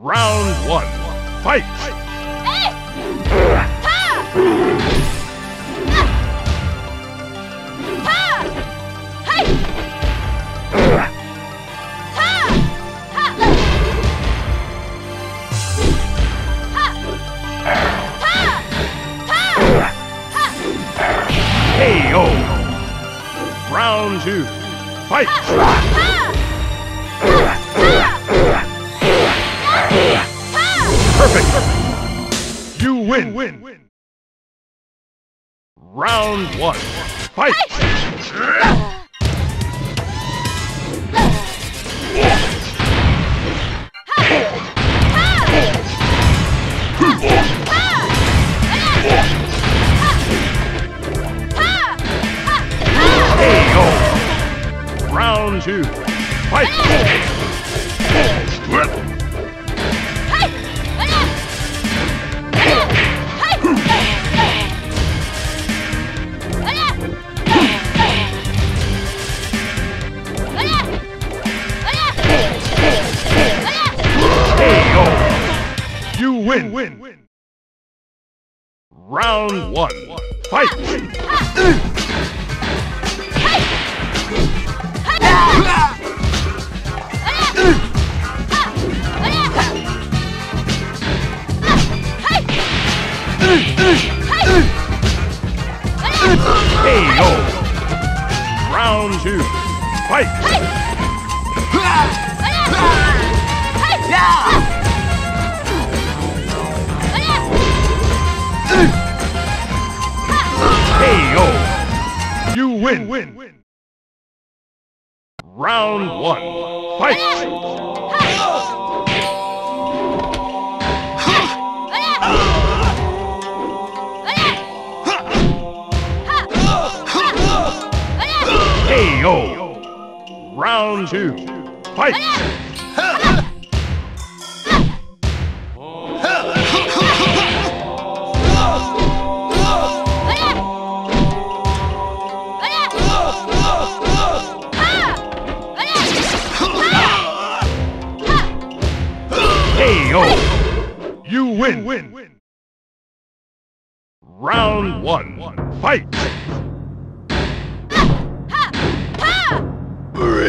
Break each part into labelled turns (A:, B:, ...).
A: Round one. Fight! KO! Round two. Fight! You win! win. Round one. Fight! Round two. Fight! You win! win. Round one. Fight! KO! Round two. Fight! KO! You win! win. Round one. Fight! KO! Round two. Fight!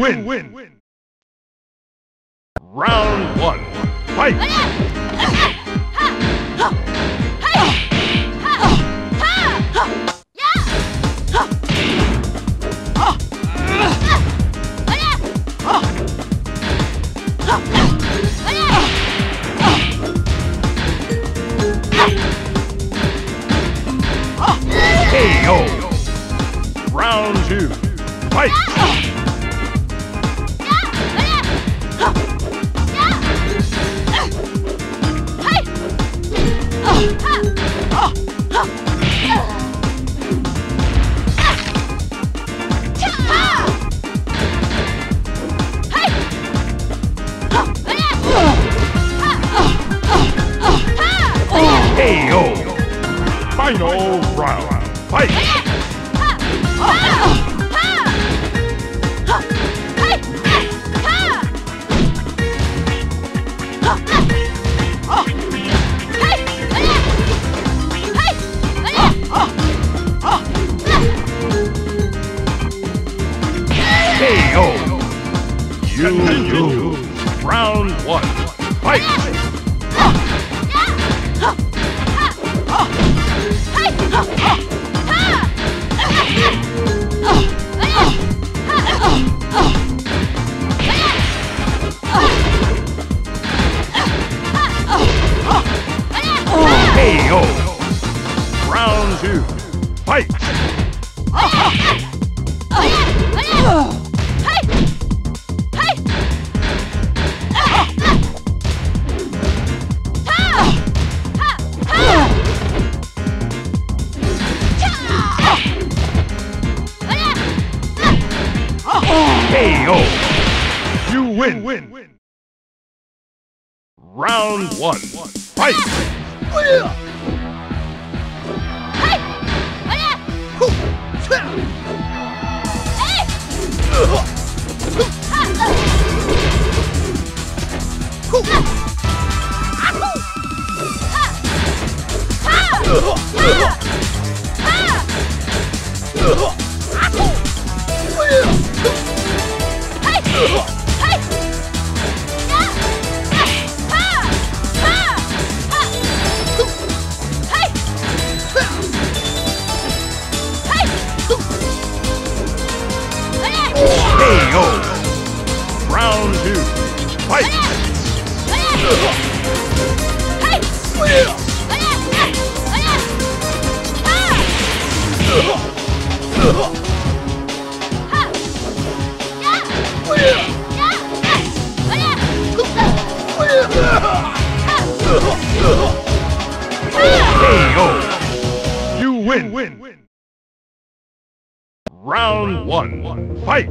A: You win! win. Round one. Fight! Round two. Fight! Fight! Round one. Fight. KO. Round two. Fight. KO. Round one. Fight.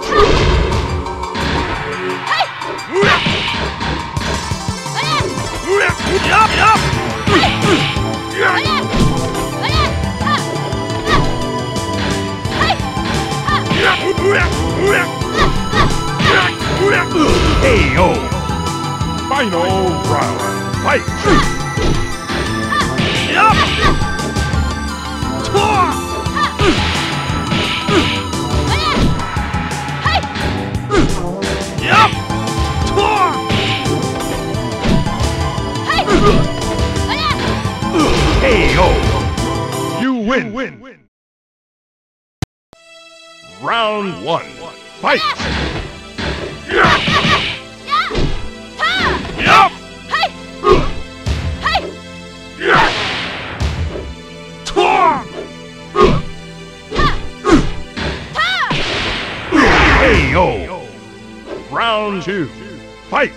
A: KO. Final round. Fight. KO. You win. Win. Round one. Fight. Round two. Fight.